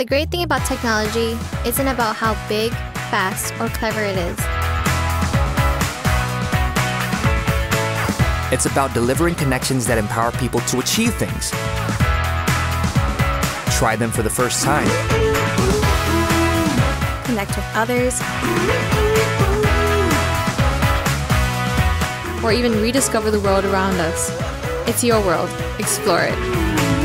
The great thing about technology isn't about how big, fast, or clever it is. It's about delivering connections that empower people to achieve things. Try them for the first time. Connect with others. Or even rediscover the world around us. It's your world. Explore it.